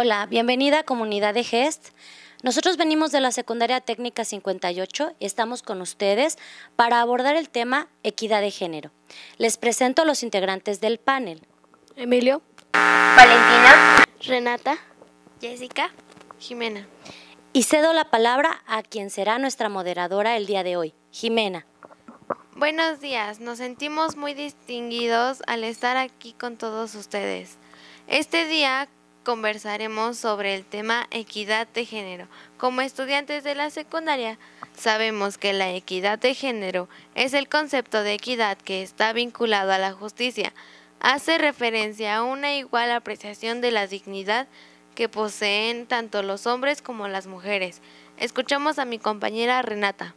Hola, bienvenida a Comunidad de GEST. Nosotros venimos de la Secundaria Técnica 58 y estamos con ustedes para abordar el tema equidad de género. Les presento a los integrantes del panel. Emilio, Valentina, Renata, Jessica, Jimena. Y cedo la palabra a quien será nuestra moderadora el día de hoy, Jimena. Buenos días, nos sentimos muy distinguidos al estar aquí con todos ustedes. Este día conversaremos sobre el tema equidad de género. Como estudiantes de la secundaria, sabemos que la equidad de género es el concepto de equidad que está vinculado a la justicia. Hace referencia a una igual apreciación de la dignidad que poseen tanto los hombres como las mujeres. Escuchamos a mi compañera Renata.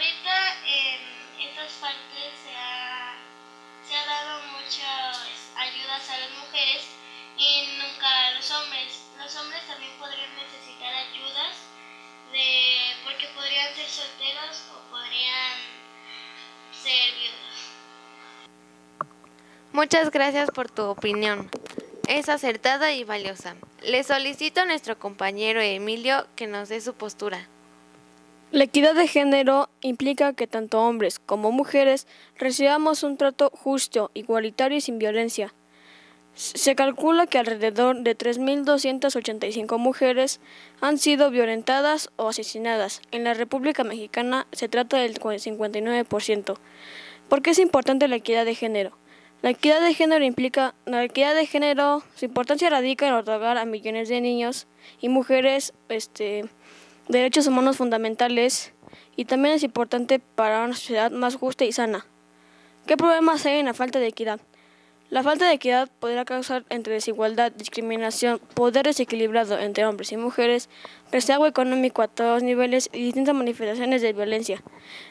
Ahorita en estas partes se ha, se ha dado muchas ayudas a las mujeres y nunca a los hombres. Los hombres también podrían necesitar ayudas de, porque podrían ser solteros o podrían ser viudos. Muchas gracias por tu opinión. Es acertada y valiosa. Le solicito a nuestro compañero Emilio que nos dé su postura. La equidad de género implica que tanto hombres como mujeres recibamos un trato justo, igualitario y sin violencia. Se calcula que alrededor de 3.285 mujeres han sido violentadas o asesinadas. En la República Mexicana se trata del 59%. ¿Por qué es importante la equidad de género? La equidad de género implica, la equidad de género, su importancia radica en otorgar a millones de niños y mujeres este, derechos humanos fundamentales y también es importante para una sociedad más justa y sana. ¿Qué problemas hay en la falta de equidad? La falta de equidad podrá causar entre desigualdad, discriminación, poder desequilibrado entre hombres y mujeres, rezago económico a todos niveles y distintas manifestaciones de violencia.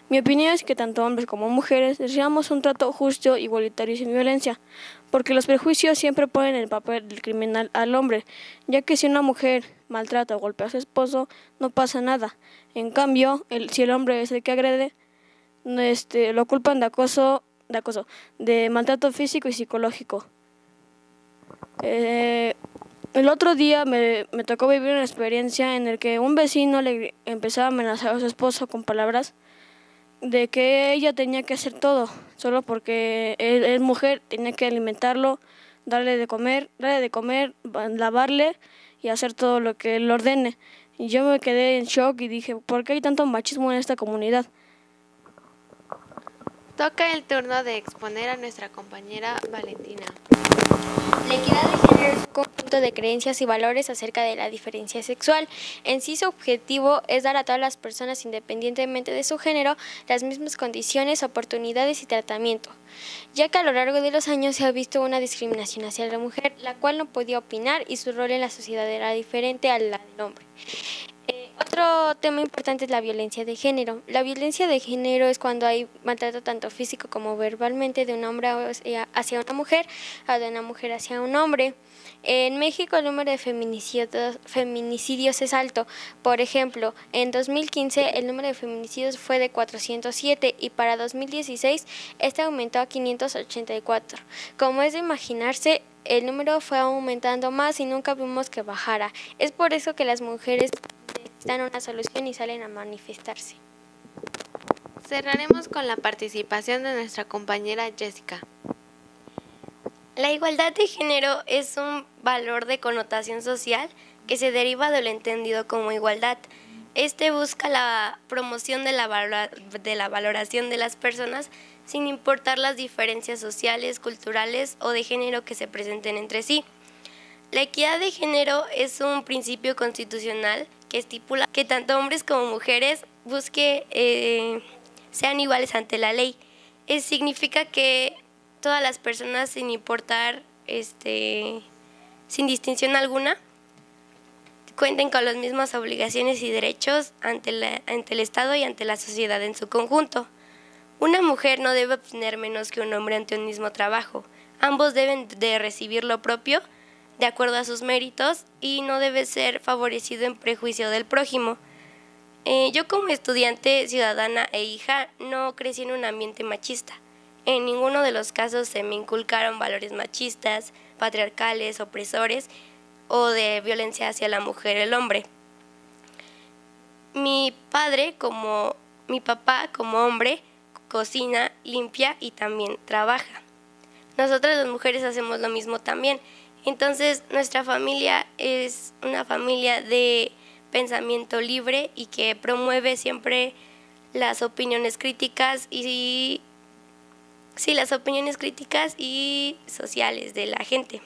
Mi opinión es que tanto hombres como mujeres deseamos un trato justo, igualitario y sin violencia, porque los prejuicios siempre ponen el papel del criminal al hombre, ya que si una mujer maltrata o golpea a su esposo, no pasa nada. En cambio, si el hombre es el que agrede, este, lo culpan de acoso de acoso, de maltrato físico y psicológico. Eh, el otro día me, me, tocó vivir una experiencia en la que un vecino le empezaba a amenazar a su esposo con palabras de que ella tenía que hacer todo, solo porque él es mujer, tenía que alimentarlo, darle de comer, darle de comer, lavarle y hacer todo lo que él ordene. Y yo me quedé en shock y dije, ¿por qué hay tanto machismo en esta comunidad? Toca el turno de exponer a nuestra compañera Valentina. La equidad de género es un conjunto de creencias y valores acerca de la diferencia sexual. En sí su objetivo es dar a todas las personas, independientemente de su género, las mismas condiciones, oportunidades y tratamiento, ya que a lo largo de los años se ha visto una discriminación hacia la mujer, la cual no podía opinar y su rol en la sociedad era diferente al del hombre. Otro tema importante es la violencia de género. La violencia de género es cuando hay maltrato tanto físico como verbalmente de un hombre hacia una mujer o de una mujer hacia un hombre. En México el número de feminicidios, feminicidios, es alto. Por ejemplo, en 2015 el número de feminicidios fue de 407 y para 2016 este aumentó a 584. Como es de imaginarse, el número fue aumentando más y nunca vimos que bajara. Es por eso que las mujeres dan una solución y salen a manifestarse. Cerraremos con la participación de nuestra compañera Jessica. La igualdad de género es un valor de connotación social que se deriva de lo entendido como igualdad. Este busca la promoción de la, de la valoración de las personas sin importar las diferencias sociales, culturales o de género que se presenten entre sí. La equidad de género es un principio constitucional que estipula que tanto hombres como mujeres busque eh, sean iguales ante la ley. Eso significa que todas las personas, sin importar este, sin distinción alguna, cuenten con las mismas obligaciones y derechos ante, la, ante el Estado y ante la sociedad en su conjunto. Una mujer no debe obtener menos que un hombre ante un mismo trabajo. Ambos deben de recibir lo propio de acuerdo a sus méritos y no debe ser favorecido en prejuicio del prójimo. Eh, yo como estudiante, ciudadana e hija no crecí en un ambiente machista. En ninguno de los casos se me inculcaron valores machistas, patriarcales, opresores o de violencia hacia la mujer el hombre. Mi padre, como mi papá, como hombre, cocina, limpia y también trabaja. Nosotras las mujeres hacemos lo mismo también. Entonces, nuestra familia es una familia de pensamiento libre y que promueve siempre las opiniones críticas y sí, las opiniones críticas y sociales de la gente.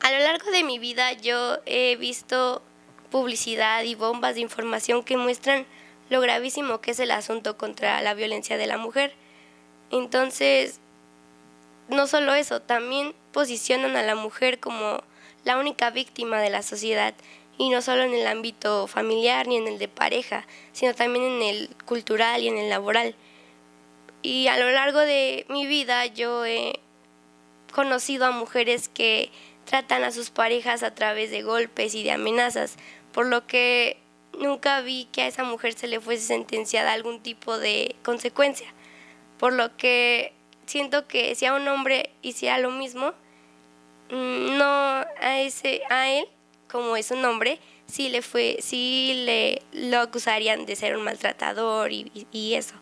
A lo largo de mi vida yo he visto publicidad y bombas de información que muestran lo gravísimo que es el asunto contra la violencia de la mujer. Entonces, no solo eso, también posicionan a la mujer como la única víctima de la sociedad y no solo en el ámbito familiar ni en el de pareja, sino también en el cultural y en el laboral. Y a lo largo de mi vida yo he conocido a mujeres que tratan a sus parejas a través de golpes y de amenazas, por lo que nunca vi que a esa mujer se le fuese sentenciada algún tipo de consecuencia. Por lo que siento que si a un hombre hiciera lo mismo, mm, no a ese a él como es un hombre sí le fue sí le lo acusarían de ser un maltratador y, eso.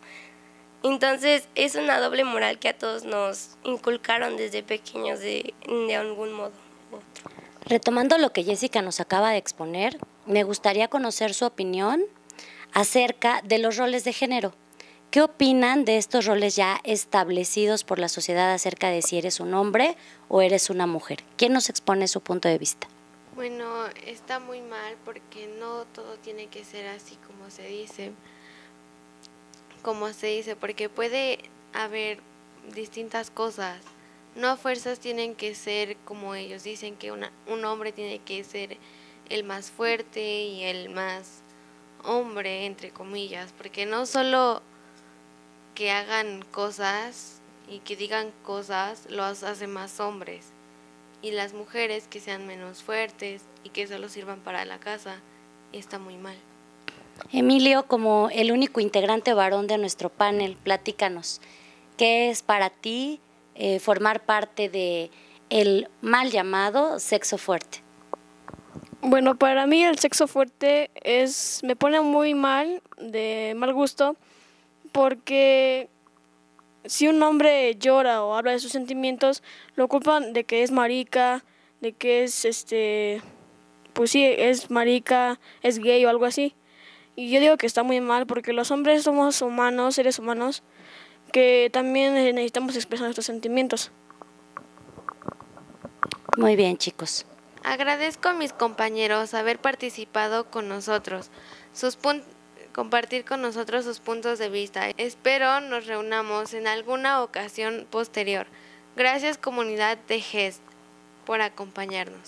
Entonces es una doble moral que a todos nos inculcaron desde pequeños de, de algún modo. Retomando lo que Jessica nos acaba de exponer, me gustaría conocer su opinión acerca de los roles de género. ¿Qué opinan de estos roles ya establecidos por la sociedad acerca de si eres un hombre o eres una mujer? ¿Quién nos expone su punto de vista? Bueno, está muy mal porque no todo tiene que ser así como se dice. Como se dice, porque puede haber distintas cosas no fuerzas tienen que ser como ellos dicen que una, un hombre tiene que ser el más fuerte y el más hombre, entre comillas, porque no solo que hagan cosas y que digan cosas los hace más hombres, y las mujeres que sean menos fuertes y que solo sirvan para la casa, está muy mal. Emilio, como el único integrante varón de nuestro panel, platícanos, ¿qué es para ti eh, formar parte de el mal llamado sexo fuerte? Bueno, para mí el sexo fuerte es me pone muy mal, de mal gusto, porque si un hombre llora o habla de sus sentimientos, lo culpan de que es marica, de que es este pues sí, es marica, es gay o algo así. Y yo digo que está muy mal porque los hombres somos humanos, seres humanos, que también necesitamos expresar nuestros sentimientos. Muy bien, chicos. Agradezco a mis compañeros haber participado con nosotros, sus compartir con nosotros sus puntos de vista. Espero nos reunamos en alguna ocasión posterior. Gracias comunidad de GEST por acompañarnos.